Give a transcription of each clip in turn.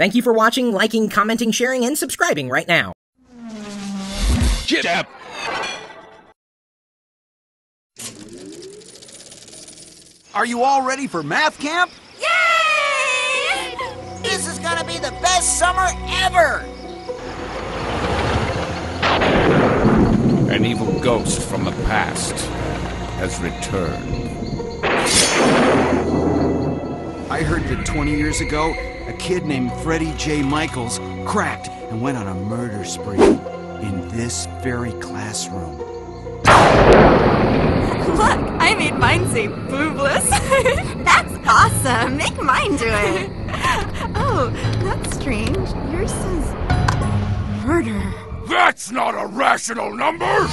Thank you for watching, liking, commenting, sharing, and subscribing right now. Get up! Are you all ready for math camp? Yay! This is gonna be the best summer ever! An evil ghost from the past has returned. I heard that 20 years ago, a kid named Freddie J. Michaels cracked and went on a murder spree in this very classroom. Look, I made mine say boobless. That's awesome. Make mine do it. oh, that's strange. Yours says murder. That's not a rational number!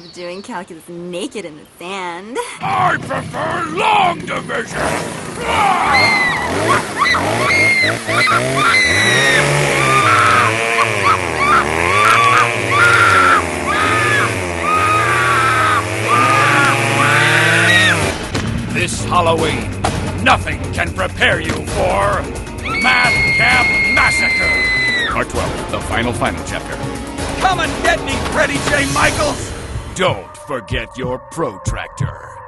Love doing calculus naked in the sand. I prefer long division! This Halloween, nothing can prepare you for Math Camp Massacre! Part 12, the final, final chapter. Come and get me, Freddie J. Michaels! Don't forget your protractor.